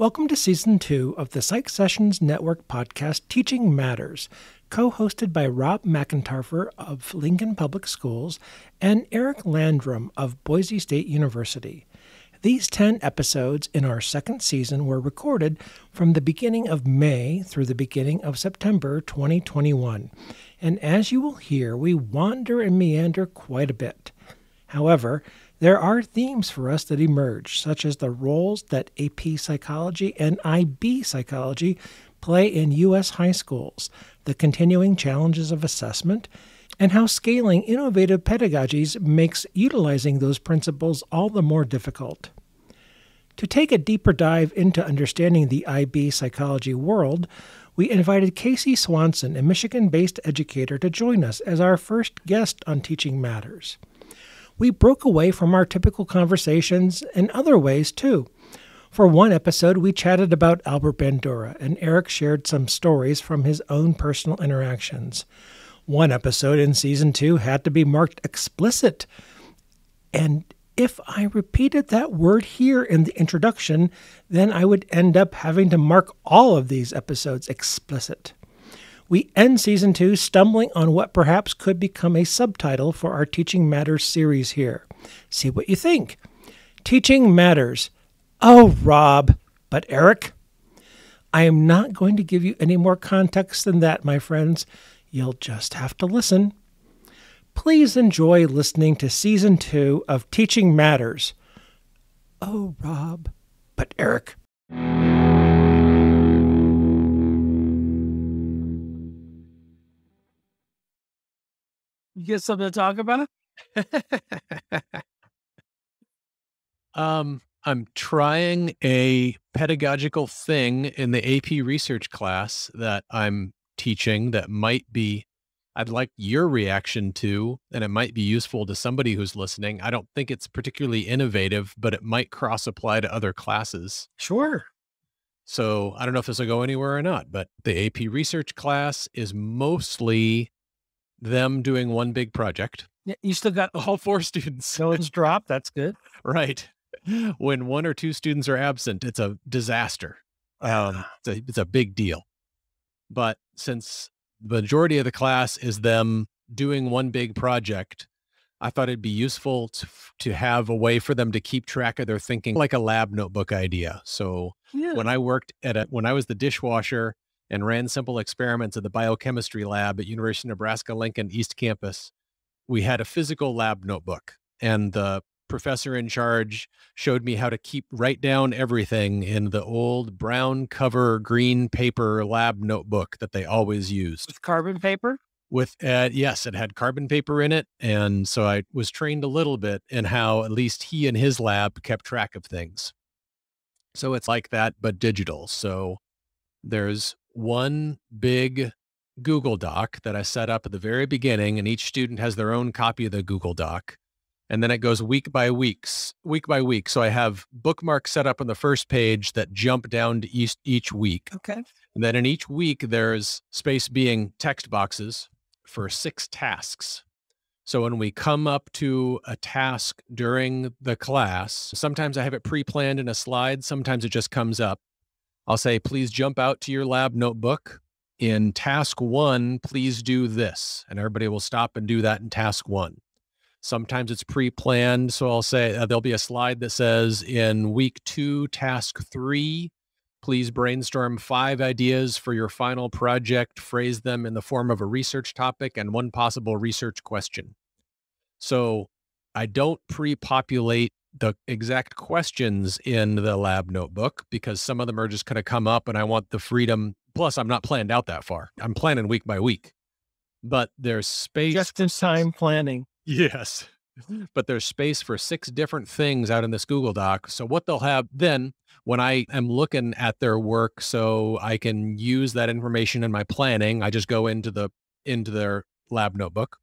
Welcome to Season 2 of the Psych Sessions Network podcast Teaching Matters, co hosted by Rob McEntarffer of Lincoln Public Schools and Eric Landrum of Boise State University. These 10 episodes in our second season were recorded from the beginning of May through the beginning of September 2021. And as you will hear, we wander and meander quite a bit. However, there are themes for us that emerge, such as the roles that AP psychology and IB psychology play in U.S. high schools, the continuing challenges of assessment, and how scaling innovative pedagogies makes utilizing those principles all the more difficult. To take a deeper dive into understanding the IB psychology world, we invited Casey Swanson, a Michigan based educator, to join us as our first guest on Teaching Matters we broke away from our typical conversations in other ways too. For one episode, we chatted about Albert Bandura, and Eric shared some stories from his own personal interactions. One episode in season two had to be marked explicit. And if I repeated that word here in the introduction, then I would end up having to mark all of these episodes explicit we end season two stumbling on what perhaps could become a subtitle for our Teaching Matters series here. See what you think. Teaching Matters. Oh, Rob, but Eric? I am not going to give you any more context than that, my friends. You'll just have to listen. Please enjoy listening to season two of Teaching Matters. Oh, Rob, but Eric. You get something to talk about? um, I'm trying a pedagogical thing in the AP research class that I'm teaching that might be I'd like your reaction to, and it might be useful to somebody who's listening. I don't think it's particularly innovative, but it might cross apply to other classes. Sure. So I don't know if this will go anywhere or not, but the AP research class is mostly them doing one big project. Yeah, you still got all four students. So it's dropped. That's good. Right. When one or two students are absent, it's a disaster. Um, it's a, it's a big deal. But since the majority of the class is them doing one big project, I thought it'd be useful to, to have a way for them to keep track of their thinking, like a lab notebook idea. So yeah. when I worked at a, when I was the dishwasher and ran simple experiments at the biochemistry lab at University of Nebraska Lincoln East Campus. We had a physical lab notebook, and the professor in charge showed me how to keep write down everything in the old brown cover green paper lab notebook that they always used. With carbon paper? With uh, yes it had carbon paper in it and so i was trained a little bit in how at least he and his lab kept track of things. So it's like that but digital. So there's one big Google Doc that I set up at the very beginning, and each student has their own copy of the Google Doc. And then it goes week by weeks, week by week. So I have bookmarks set up on the first page that jump down to each, each week. Okay. And then in each week, there's space being text boxes for six tasks. So when we come up to a task during the class, sometimes I have it pre-planned in a slide. Sometimes it just comes up. I'll say, please jump out to your lab notebook. In task one, please do this. And everybody will stop and do that in task one. Sometimes it's pre planned. So I'll say uh, there'll be a slide that says, in week two, task three, please brainstorm five ideas for your final project, phrase them in the form of a research topic and one possible research question. So I don't pre populate the exact questions in the lab notebook because some of them are just going to come up and I want the freedom. Plus, I'm not planned out that far. I'm planning week by week, but there's space. Just in time planning. Yes. But there's space for six different things out in this Google Doc. So, what they'll have then when I am looking at their work, so I can use that information in my planning, I just go into the into their lab notebook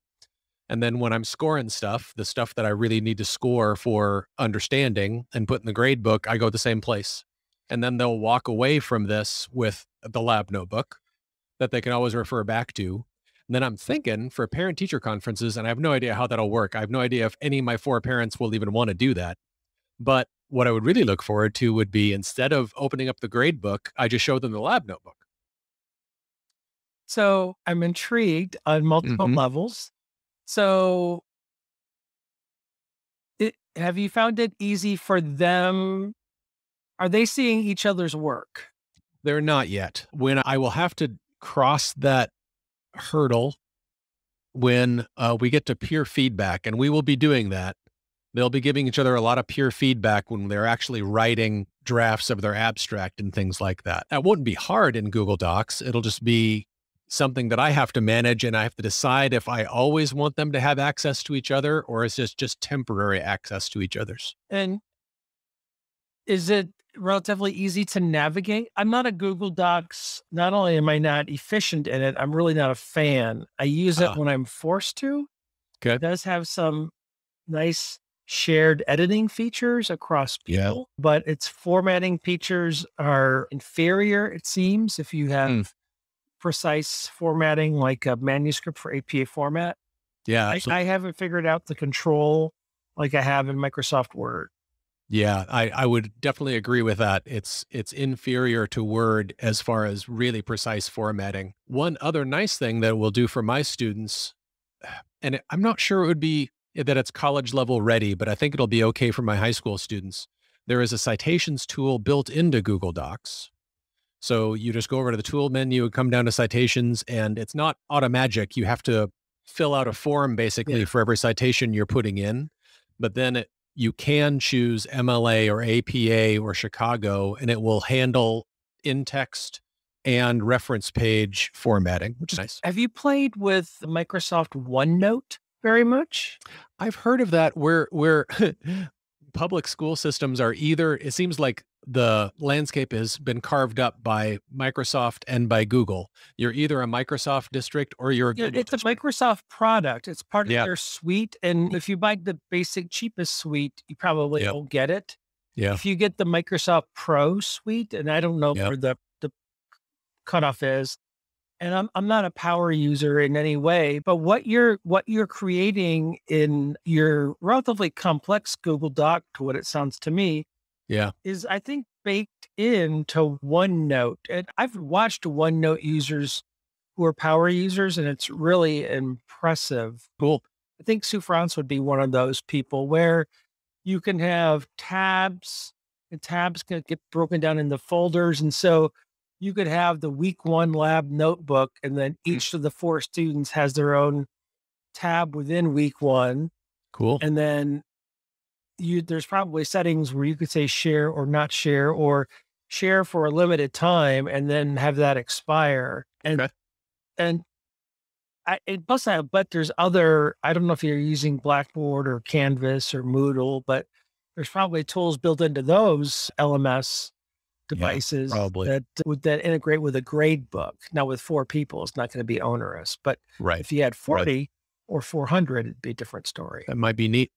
and then when I'm scoring stuff, the stuff that I really need to score for understanding and put in the grade book, I go the same place. And then they'll walk away from this with the lab notebook that they can always refer back to. And then I'm thinking for parent teacher conferences, and I have no idea how that'll work. I have no idea if any of my four parents will even want to do that. But what I would really look forward to would be instead of opening up the grade book, I just show them the lab notebook. So I'm intrigued on multiple Mhm. levels. So it, have you found it easy for them? Are they seeing each other's work? They're not yet. When I will have to cross that hurdle when uh, we get to peer feedback, and we will be doing that. They'll be giving each other a lot of peer feedback when they're actually writing drafts of their abstract and things like that. That won't be hard in Google Docs. It'll just be something that I have to manage, and I have to decide if I always want them to have access to each other or is this just temporary access to each other's. And is it relatively easy to navigate? I'm not a Google Docs. Not only am I not efficient in it, I'm really not a fan. I use it Ah. when I'm forced to. Okay. It does have some nice shared editing features across Yeah. people, but its formatting features are inferior, it seems, if you have Hmm. Precise formatting like a manuscript for APA format. Yeah, I. I haven't figured out the control like I have in Microsoft Word. Yeah, I, I would definitely agree with that. It's it's inferior to Word as far as really precise formatting. One other nice thing that we'll do for my students, and I'm not sure it would be eh, that it's college level ready, but I think it'll be okay for my high school students. There is a citations tool built into Google Docs. So you just go over to the tool menu, and come down to citations, and it's not automagic. You have to fill out a form basically Yeah. for every citation you're putting in. But then it, you can choose MLA or APA or Chicago, and it will handle in text and reference page formatting, which is nice. Have you played with Microsoft OneNote very much? I've heard of that where where public school systems are either it seems like the landscape has been carved up by Microsoft and by Google. You're either a Microsoft district or you're a Yeah, Google it's a. Microsoft product. It's part of Yeah. their suite. And if you buy the basic, cheapest suite, you probably Yep. won't get it. Yeah. If you get the Microsoft Pro suite, and I don't know Yep. where the, the cutoff is, and I'm I'm not a power user in any way, but what you're what you're creating in your relatively complex Google Doc, to what it sounds to me, Yeah. is I think baked into OneNote. And I've watched OneNote users who are power users, and it's really impressive. Cool. I think Sue Frantz would be one of those people where you can have tabs, and tabs can get broken down into folders. And so you could have the week one lab notebook, and then hmm. each of the four students has their own tab within week one Cool. and then you there's probably settings where you could say share or not share or share for a limited time and then have that expire and Okay. and I and plus I but there's other I don't know if you're using Blackboard or Canvas or Moodle but there's probably tools built into those LMS devices probably. that would that integrate with a grade book. Now with four people it's not going to be onerous, but right. if you had 40 or 400 it'd be a different story. That might be neat.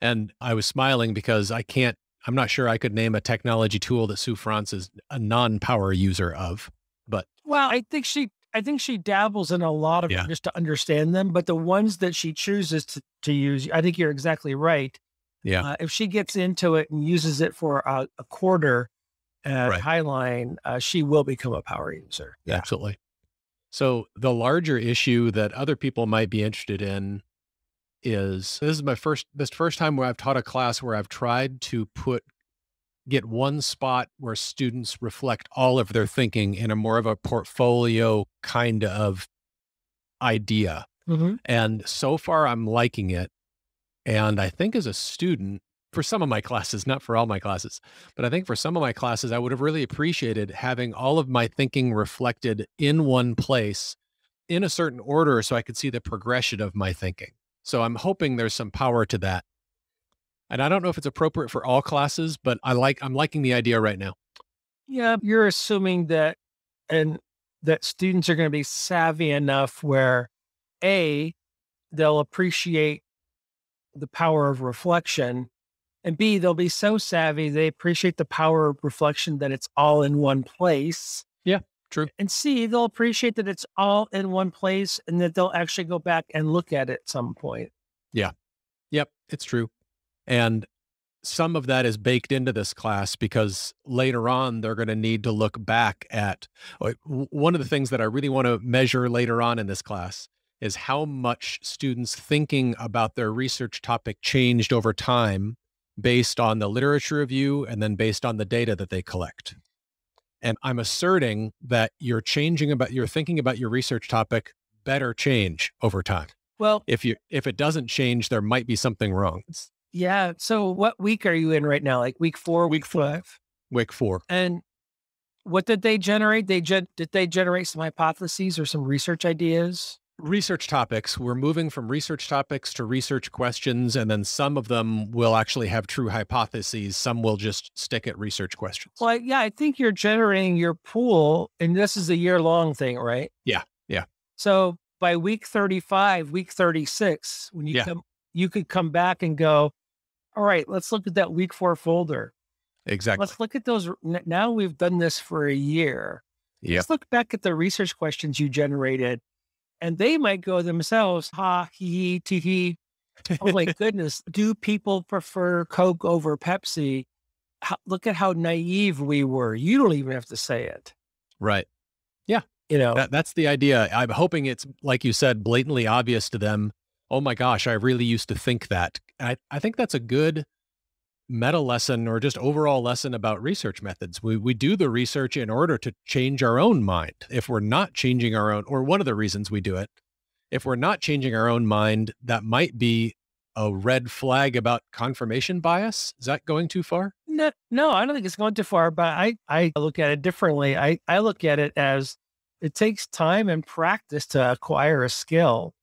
And I was smiling because I can't, I'm not sure I could name a technology tool that Sue Frantz is a non-power user of. But Well, I think she I think she dabbles in a lot of Yeah. just to understand them, but the ones that she chooses to, to use, I think you're exactly right. Yeah. Uh, if she gets into it and uses it for a, a quarter at Right. Highline, uh, she will become a power user. Absolutely. So the larger issue that other people might be interested in is this is my first this first time where I've taught a class where I've tried to put get one spot where students reflect all of their thinking in a more of a portfolio kind of idea. Mm-hmm. And so far I'm liking it. And I think as a student, for some of my classes, not for all my classes, but I think for some of my classes, I would have really appreciated having all of my thinking reflected in one place in a certain order so I could see the progression of my thinking. So I'm hoping there's some power to that. And I don't know if it's appropriate for all classes, but I like I'm liking the idea right now. Yeah, you're assuming that and that students are going to be savvy enough where A, they'll appreciate the power of reflection, and B, they'll be so savvy they appreciate the power of reflection that it's all in one place. True. And see, they'll appreciate that it's all in one place and that they'll actually go back and look at it at some point. Yeah. Yep, it's true. And some of that is baked into this class because later on they're going to need to look back at one of the things that I really want to measure later on in this class is how much students thinking about their research topic changed over time based on the literature review and then based on the data that they collect. And I'm asserting that you're changing about you're thinking about your research topic better change over time. Well, if you if it doesn't change, there might be something wrong. Yeah. So what week are you in right now? Like week four, week five? Week four. And what did they generate? They gen- did they generate some hypotheses or some research ideas? Research topics. We're moving from research topics to research questions, and then some of them will actually have true hypotheses. Some will just stick at research questions. Well, yeah, I think you're generating your pool, and this is a year long thing, right? Yeah, yeah. So by week 35, week 36, when you yeah. come, you could come back and go, all right, let's look at that week four folder. Exactly. Let's look at those. Now we've done this for a year. Yeah. Let's look back at the research questions you generated, and they might go themselves, ha, he, he, he. Oh my goodness. Do people prefer Coke over Pepsi? How, look at how naive we were. You don't even have to say it. Right. Yeah. You know, that, that's the idea. I'm hoping it's, like you said, blatantly obvious to them oh my gosh, I really used to think that. I, I think that's a good meta lesson or just overall lesson about research methods. We, we do the research in order to change our own mind. If we're not changing our own, or one of the reasons we do it, if we're not changing our own mind, that might be a red flag about confirmation bias. Is that going too far? No, no, I don't think it's going too far, but I, I look at it differently. I, I look at it as it takes time and practice to acquire a skill.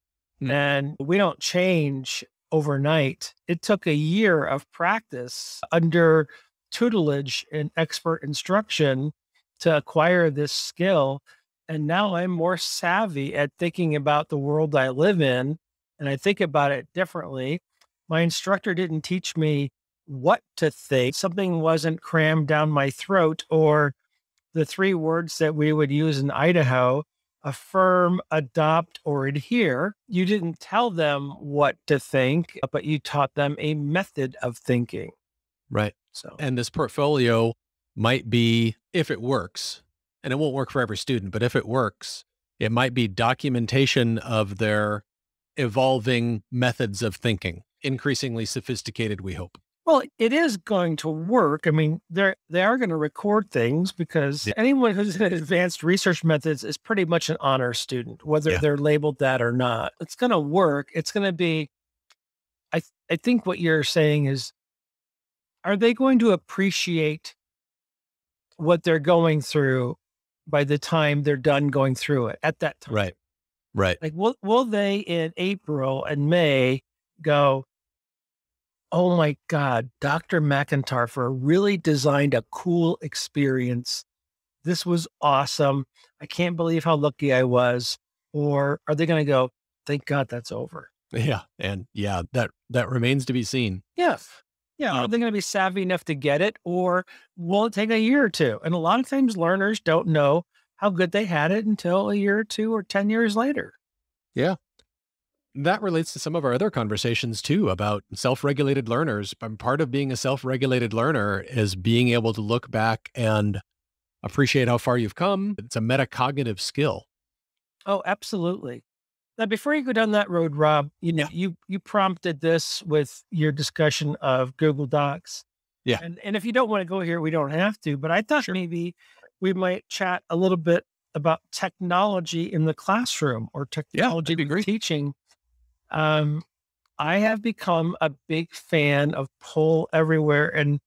Mm. And we don't change overnight. It took a year of practice under tutelage and expert instruction to acquire this skill. And now I'm more savvy at thinking about the world I live in. And I think about it differently. My instructor didn't teach me what to think, something wasn't crammed down my throat, or the three words that we would use in Idaho affirm, adopt, or adhere. You didn't tell them what to think, uh, but you taught them a method of thinking. Right. So, and this portfolio might be, if it works, and it won't work for every student, but if it works, it might be documentation of their evolving methods of thinking, increasingly sophisticated, we hope. Well, it is going to work. I mean, they're they are going to record things because yeah. anyone who's in advanced research methods is pretty much an honor student, whether yeah. they're labeled that or not. It's going to work. It's going to be. I th- I think what you're saying is, are they going to appreciate what they're going through by the time they're done going through it at that time? Right. Right. Like, will will they in April and May go? Oh my God, Dr. McIntyre really designed a cool experience. This was awesome. I can't believe how lucky I was. Or are they going to go, thank God that's over? Yeah. And yeah, that, that remains to be seen. Yes. Yeah. Um, are they going to be savvy enough to get it or will it take a year or two? And a lot of times learners don't know how good they had it until a year or two or 10 years later. Yeah that relates to some of our other conversations too about self-regulated learners. Part of being a self-regulated learner is being able to look back and appreciate how far you've come. It's a metacognitive skill. Oh, absolutely. Now, before you go down that road, Rob, you know, yeah. you you prompted this with your discussion of Google Docs. Yeah. And and if you don't want to go here, we don't have to. But I thought sure. maybe we might chat a little bit about technology in the classroom or technology yeah, teaching um, I have become a big fan of Poll Everywhere, and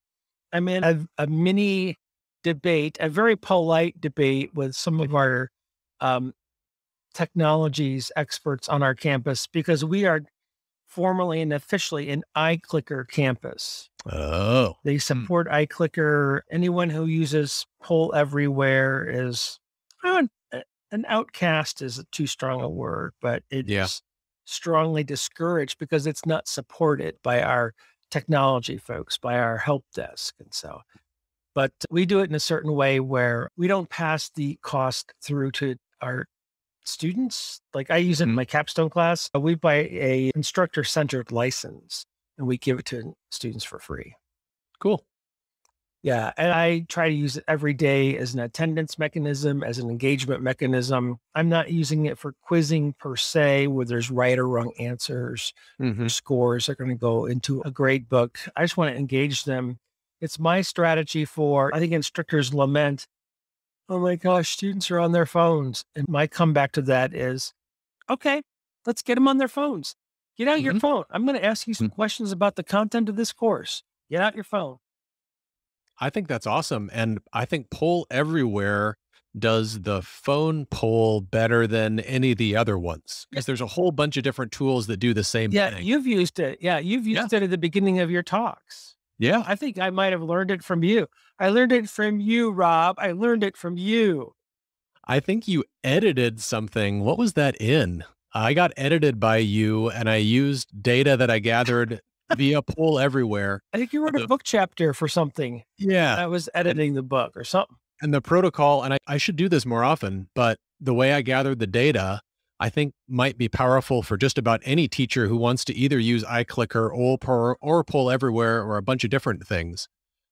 I'm in a, a mini debate, a very polite debate with some of our um, technologies experts on our campus because we are formally and officially an iClicker campus. Oh, they hmm. support iClicker. Anyone who uses Poll Everywhere is an outcast is too strong a word, but it's yeah strongly discouraged because it's not supported by our technology folks, by our help desk. And so, but we do it in a certain way where we don't pass the cost through to our students. Like I use it in mm-hmm. my capstone class. We buy a instructor centered license and we give it to students for free. Cool. Yeah. And I try to use it every day as an attendance mechanism, as an engagement mechanism. I'm not using it for quizzing per se, where there's right or wrong answers. Mm-hmm. Scores are going to go into a grade book. I just want to engage them. It's my strategy for, I think instructors lament, oh my gosh, students are on their phones. And my comeback to that is, okay, let's get them on their phones. Get out your Mhm. phone. I'm going to ask you some Mm. questions about the content of this course. Get out your phone. I think that's awesome. And I think Poll Everywhere does the phone poll better than any of the other ones because there's a whole bunch of different tools that do the same Yeah, thing. you've used it. Yeah, you've Yeah. used it at the beginning of your talks. yeah. I think I might have learned it from you. I learned it from you, Rob. I learned it from you. I think you edited something. What was that in? I got edited by you and I used data that I gathered via Poll Everywhere. I think you wrote a book chapter for something. Yeah. I was editing the book or something. and the protocol and I, I should do this more often but the way i gathered the data i think might be powerful for just about any teacher who wants to either use iClicker or, or, or poll everywhere or a bunch of different things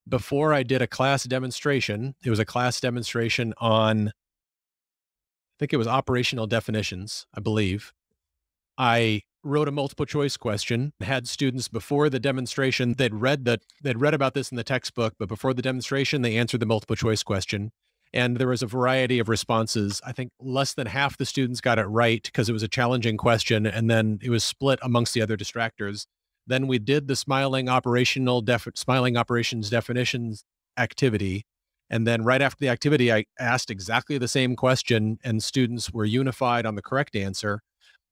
before i did a class demonstration it was a class demonstration on i think it was operational definitions i believe i wrote a multiple choice question had students before the demonstration they'd read that they'd read about this in the textbook but before the demonstration they answered the multiple choice question. And there was a variety of responses. I think less than half the students got it right because it was a challenging question and then it was split amongst the other distractors. Then we did the smiling operational def- smiling operations definitions activity. And then right after the activity i asked exactly the same question and students were unified on the correct answer.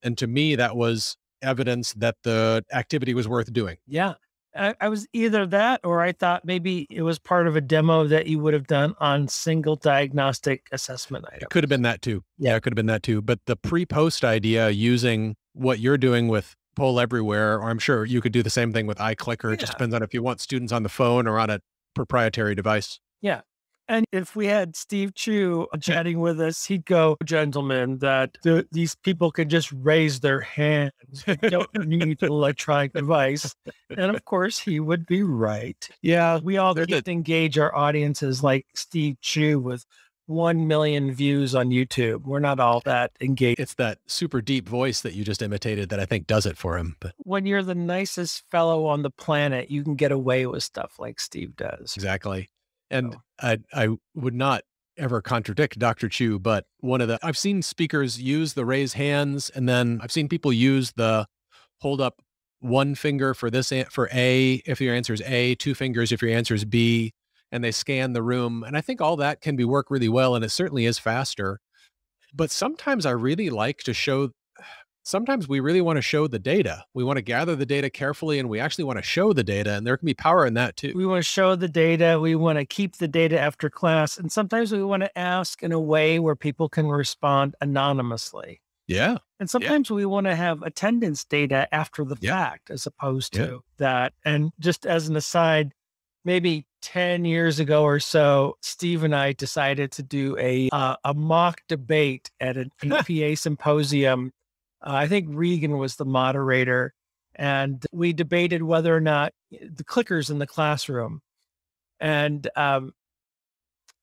And to me that was evidence that the activity was worth doing Yeah. I, I was either that or I thought maybe it was part of a demo that you would have done on single diagnostic assessment items. It could have been that too. Yeah. Yeah, it could have been that too. But the pre-post idea using what you're doing with Poll Everywhere, or I'm sure you could do the same thing with iClicker. It just depends on if you want students on the phone or on a proprietary device. And if we had Steve Chew chatting with us, he'd go, oh, gentlemen, that the, these people can just raise their hands. They don't need an electronic device. And of course, he would be right. Yeah. We all get to engage our audiences like Steve Chew with 1 million views on YouTube. We're not all that engaged. It's that super deep voice that you just imitated that I think does it for him. But When you're the nicest fellow on the planet, you can get away with stuff like Steve does. exactly. And So- I, I would not ever contradict Dr. Chew, but one of the, I've seen speakers use the raise hands and then I've seen people use the hold up one finger for this, for A, if your answer is A, two fingers if your answer is B, and they scan the room. And I think all that can be work really well. And it certainly is faster. But sometimes I really like to show, sometimes we really want to show the data. We want to gather the data carefully and we actually want to show the data. And there can be power in that too. We want to show the data. We want to keep the data after class. And sometimes we want to ask in a way where people can respond anonymously. Yeah. And sometimes we want to have attendance data after the Yeah. fact as opposed to Yeah. that. And just as an aside, maybe 10 years ago or so, Steve and I decided to do a, uh, a mock debate at an EPA symposium. Uh, I think Regan was the moderator. And we debated whether or not eh, the clickers in the classroom. And um,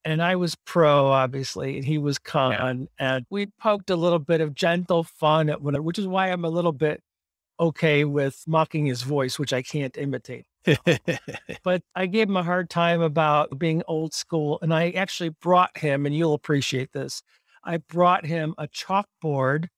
and I was pro, obviously, and he was con. And we poked a little bit of gentle fun at one, which is why I'm a little bit okay with mocking his voice, which I can't imitate. But I gave him a hard time about being old school. And I actually brought him, and you'll appreciate this. I brought him a chalkboard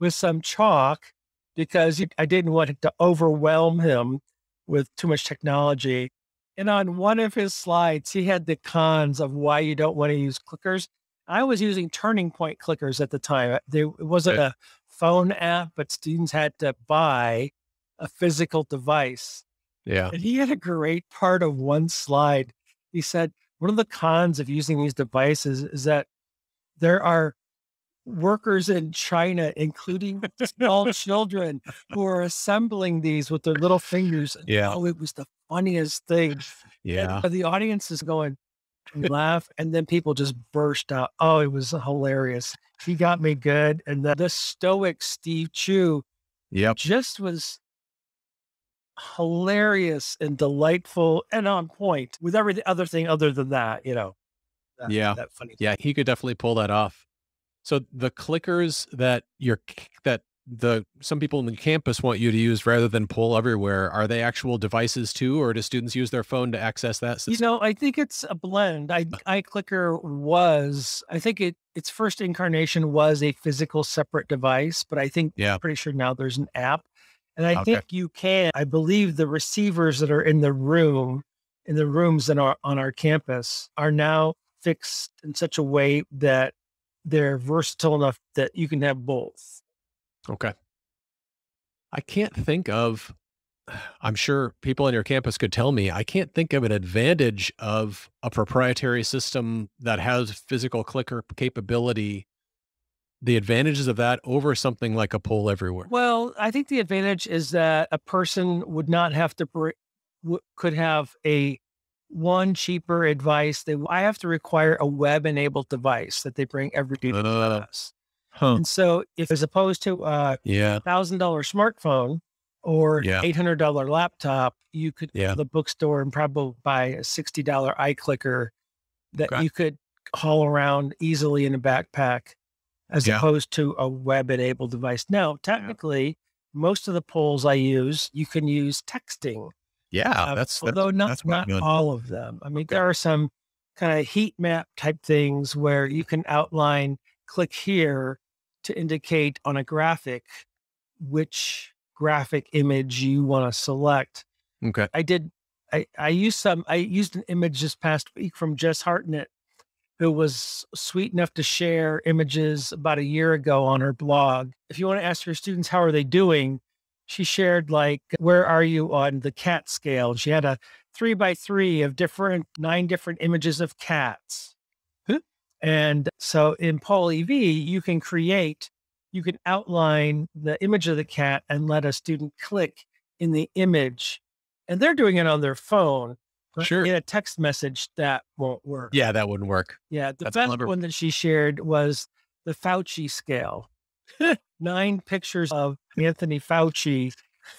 with some chalk because I didn't want to overwhelm him with too much technology. And on one of his slides, he had the cons of why you don't want to use clickers. I was using Turning Point clickers at the time. There it wasn't a phone app, but students had to buy a physical device. yeah. And he had a great part of one slide. He said, one of the cons of using these devices is that there are workers in China, including small children, who are assembling these with their little fingers. Yeah. Oh, it was the funniest thing. And Yeah. Uh, the audience is going, laugh, and then people just burst out. Oh, it was hilarious. He got me good. And the, the stoic Steve Chew Yep. just was hilarious and delightful and on point with every other thing other than that, you know. That, Yeah. That funny. Yeah, he could definitely pull that off. So the clickers that you're that the some people in the campus want you to use rather than Poll Everywhere, are they actual devices too, or do students use their phone to access that You know, I think it's a blend. I uh. iClicker was, I think it its first incarnation was a physical separate device, but I think Yeah. pretty sure now there's an app. And I Okay. think you can, I believe the receivers that are in the room, in the rooms that are on our campus are now fixed in such a way that they're versatile enough that you can have both. Okay. I can't think of I'm sure people on your campus could tell me. I can't think of an advantage of a proprietary system that has physical clicker capability. The advantages of that over something like a poll everywhere. Well, I think the advantage is that a person would not have to could have a one cheaper advice. They I have to require a web enabled device that they bring every day to Uh, class. Huh. And so, if as opposed to a Yeah. thousand dollar smartphone or Yeah. eight hundred dollar laptop, you could Yeah. go to the bookstore and probably buy a sixty dollar iClicker that Okay. you could haul around easily in a backpack, as Yeah. opposed to a web enabled device. Now, technically, most of the polls I use, you can use texting. Yeah. uh, that's, that's although not that's not all of them. I mean, Okay. there are some kind of heat map type things where you can outline, click here to indicate on a graphic which graphic image you want to select. Okay. I did. I I used some. I used an image this past week from Jess Hartnett, who was sweet enough to share images about a year ago on her blog. If you want to ask your students how are they doing, she shared like where are you on the cat scale? She had a three by three of different nine different images of cats. Huh. And so in Poll Ev, you can create, you can outline the image of the cat and let a student click in the image. And they're doing it on their phone. Sure. In a text message, that won't work. Yeah, that wouldn't work. Yeah. The That's best clever. one that she shared was the Fauci scale. Nine pictures of Anthony Fauci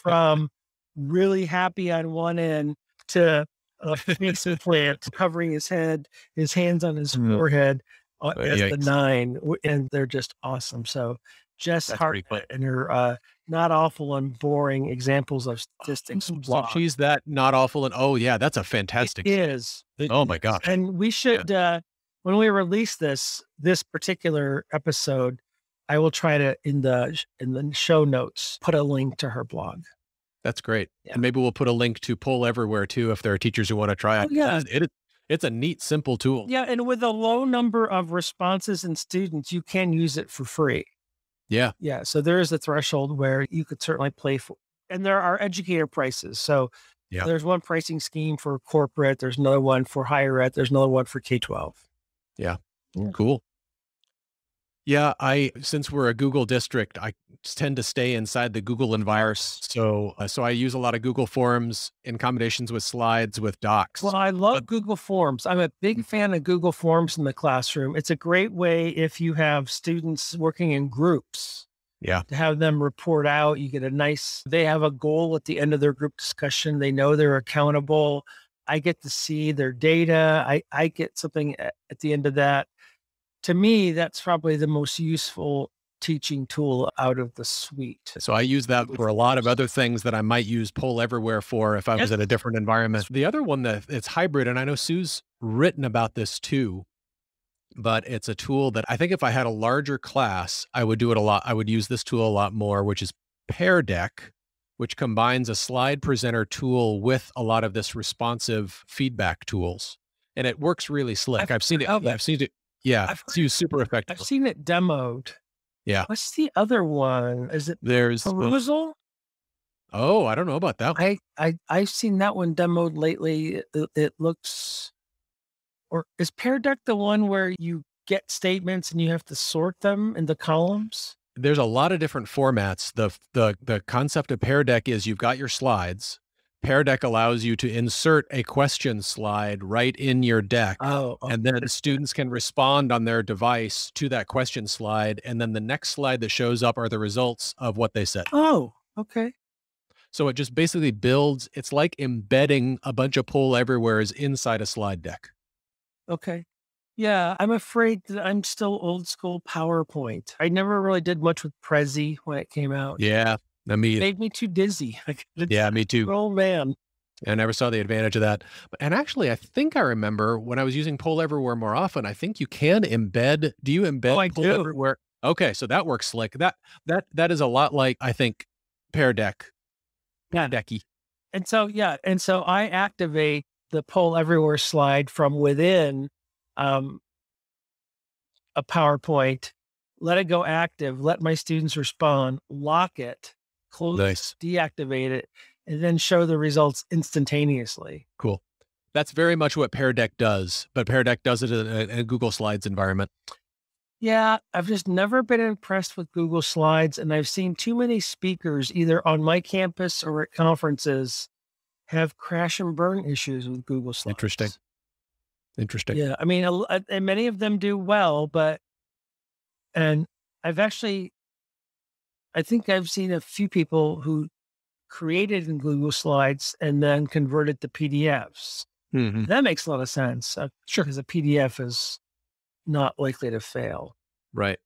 from really happy on one end to a face plant covering his head, his hands on his Mm. forehead uh, Uh, as the nine. And they're just awesome. So Jess That's Hart and her uh, not awful and boring examples of statistics. So blog. she's that not awful and oh yeah, that's a fantastic. It is. It Oh my gosh. And we should uh when we release this this particular episode, I will try to in the in the show notes put a link to her blog. That's great. Yeah. And maybe we'll put a link to Poll Everywhere too if there are teachers who want to try oh, it. Oh, yeah. It, it- it's a neat, simple tool. Yeah, and with a low number of responses and students, you can use it for free. Yeah. Yeah, so there is a threshold where you could certainly play for and there are educator prices. So Yeah. there's one pricing scheme for corporate, there's another one for higher ed, there's another one for K-12. Yeah. Cool. Yeah, I since we're a Google district, I tend to stay inside the Google environment. So, uh, so I use a lot of Google Forms in combinations with slides with docs. Well, I love Google Forms. I'm a Mm. big fan of Google Forms in the classroom. It's a great way if you have students working in groups yeah, to have them report out. You get a nice, they have a goal at the end of their group discussion. They know they're accountable. I get to see their data. I, I get something at the end of that. To me, that's probably the most useful teaching tool out of the suite. so I use that for a lot of other things that I might use Poll Everywhere for if I was Yes. at a different environment. The other one that it's hybrid, and I know Sue's written about this too, but it's a tool that I think if I had a larger class, I would do it a lot. I would use this tool a lot more, which is Pear Deck, which combines a slide presenter tool with a lot of this responsive feedback tools. And it works really slick. I've I've, seen it. I've seen it. Yeah, I've it's used super effectively. I've seen it demoed. Yeah. What's the other one? Is it There's Perusall? oh, I don't know about that. one. I, I I've seen that one demoed lately. It, it looks, or is Pear Deck the one where you get statements and you have to sort them into columns? there's a lot of different formats. The the the concept of Pear Deck is you've got your slides. Pear Deck allows you to insert a question slide right in your deck. Oh, and then students can respond on their device to that question slide. And then the next slide that shows up are the results of what they said. oh, okay. So it just basically builds, it's like embedding a bunch of poll everywheres inside a slide deck. Okay. Yeah, I'm afraid that I'm still old school PowerPoint. I never really did much with Prezi when it came out. Yeah. I mean, It made me too dizzy. Yeah, me too. Oh man. I never saw the advantage of that. And actually, I think I remember when I was using Poll Everywhere more often, I think you can embed. Do you embed Oh, I Poll do. Everywhere? Okay, so that works slick. That that that is a lot like I think Pear Deck. Yeah. Decky. And so, yeah. And so I activate the poll everywhere slide from within um, a PowerPoint, let it go active, let my students respond, lock it, close, Nice. deactivate it, and then show the results instantaneously. Cool. That's very much what Pear Deck does, but Pear Deck does it in a, Google Slides environment. Yeah, I've just never been impressed with Google Slides, and I've seen too many speakers, either on my campus or at conferences, have crash and burn issues with Google Slides. Interesting. Interesting. Yeah, I mean, a l- a- and many of them do well, but and I've actually, I think I've seen a few people who created in Google Slides and then converted to PDFs. Mhm. That makes a lot of sense. Uh, Sure. because a PDF is not likely to fail. Right.